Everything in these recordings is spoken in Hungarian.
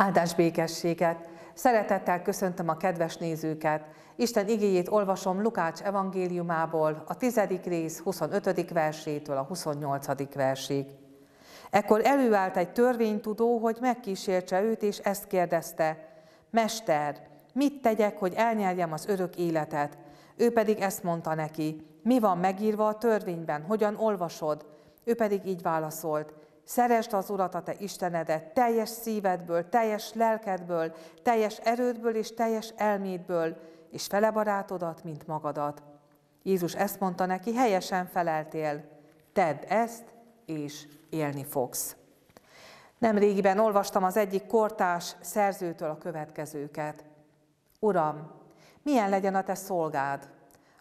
Áldás békességet! Szeretettel köszöntöm a kedves nézőket. Isten igéjét olvasom Lukács evangéliumából, a 10. rész 25. versétől a 28. versig. Ekkor előállt egy törvénytudó, hogy megkísértse őt, és ezt kérdezte, Mester, mit tegyek, hogy elnyerjem az örök életet? Ő pedig ezt mondta neki, mi van megírva a törvényben, hogyan olvasod? Ő pedig így válaszolt, Szeresd az Urat, a te Istenedet, teljes szívedből, teljes lelkedből, teljes erődből és teljes elmédből, és fele barátodat, mint magadat. Jézus ezt mondta neki, helyesen feleltél, tedd ezt, és élni fogsz. Nemrégiben olvastam az egyik kortás szerzőtől a következőket. Uram, milyen legyen a te szolgád?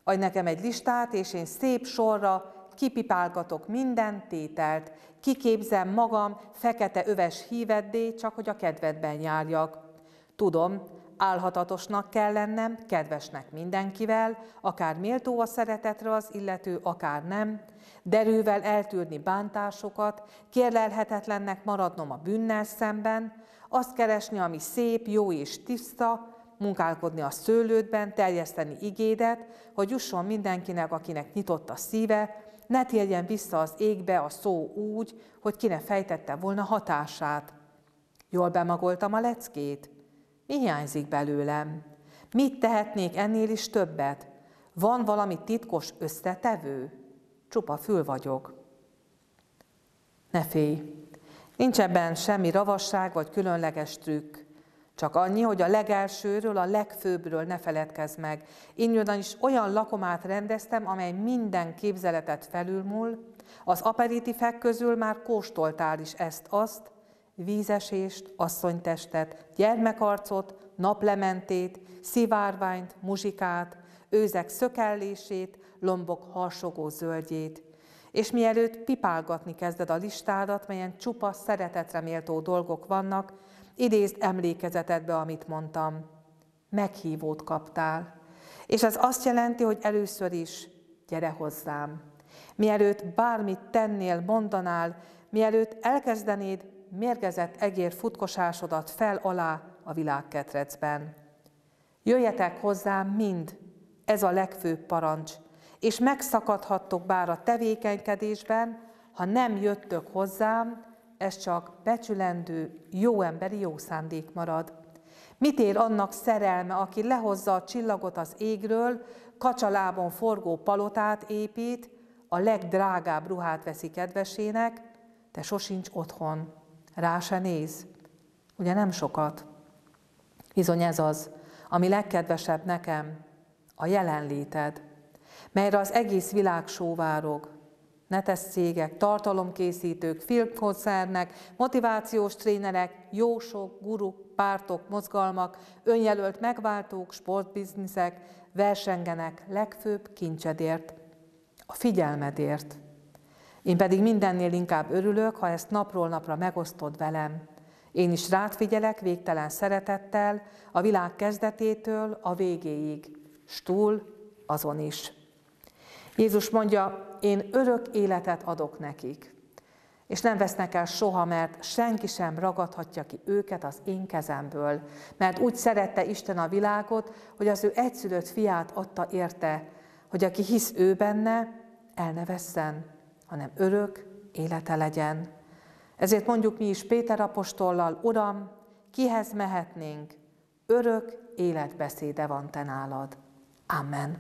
Adj nekem egy listát, és én szép sorra kipipálgatok minden tételt, kiképzem magam fekete öves híveddé, csak hogy a kedvedben járjak. Tudom, álhatatosnak kell lennem, kedvesnek mindenkivel, akár méltó a szeretetre az illető, akár nem, derűvel eltűrni bántásokat, kérlelhetetlennek maradnom a bűnnel szemben, azt keresni, ami szép, jó és tiszta, munkálkodni a szőlődben, terjeszteni igédet, hogy jusson mindenkinek, akinek nyitott a szíve, ne térjen vissza az égbe a szó úgy, hogy ki ne fejtette volna hatását. Jól bemagoltam a leckét? Mi hiányzik belőlem? Mit tehetnék ennél is többet? Van valami titkos összetevő? Csupa fül vagyok. Ne félj, nincs ebben semmi ravasság vagy különleges trükk. Csak annyi, hogy a legelsőről, a legfőbbről ne feledkezz meg. Én is olyan lakomát rendeztem, amely minden képzeletet felülmúl, az aperitifek közül már kóstoltál is ezt-azt, vízesést, asszonytestet, gyermekarcot, naplementét, szivárványt, muzsikát, őzek szökellését, lombok harsogó zöldjét. És mielőtt pipálgatni kezded a listádat, melyen csupa szeretetre méltó dolgok vannak, idézd emlékezetedbe, amit mondtam. Meghívót kaptál. És ez azt jelenti, hogy először is gyere hozzám. Mielőtt bármit tennél, mondanál, mielőtt elkezdenéd mérgezett egér futkosásodat fel alá a világketrecben. Jöjjetek hozzám mind, ez a legfőbb parancs, és megszakadhattok bár a tevékenykedésben, ha nem jöttök hozzám, ez csak becsülendő, jó emberi jó szándék marad. Mit ér annak szerelme, aki lehozza a csillagot az égről, kacsalábon forgó palotát épít, a legdrágább ruhát veszi kedvesének, te sosincs otthon, rá se néz. Ugye nem sokat. Bizony ez az, ami legkedvesebb nekem, a jelenléted, melyre az egész világ sóvárog, netes cégek, tartalomkészítők, filmkoncernek, motivációs trénerek, jósok, guruk, pártok, mozgalmak, önjelölt megváltók, sportbizniszek versengenek legfőbb kincsedért, a figyelmedért. Én pedig mindennél inkább örülök, ha ezt napról napra megosztod velem. Én is rád figyelek végtelen szeretettel, a világ kezdetétől a végéig, s túl azon is. Jézus mondja, én örök életet adok nekik, és nem vesznek el soha, mert senki sem ragadhatja ki őket az én kezemből, mert úgy szerette Isten a világot, hogy az ő egyszülött fiát adta érte, hogy aki hisz ő benne, el ne vesszen, hanem örök élete legyen. Ezért mondjuk mi is Péter apostollal, Uram, kihez mehetnénk? Örök életbeszéde van te nálad. Amen.